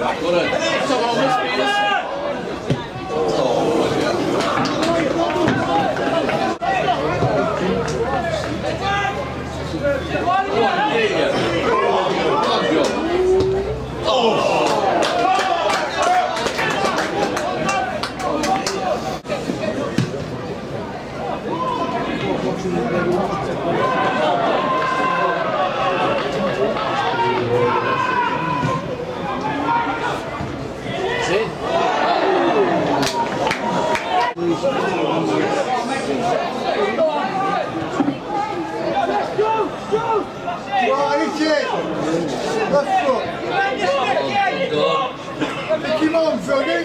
Agora, só vamos esperar. Left foot. Come on, Phil, get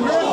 Go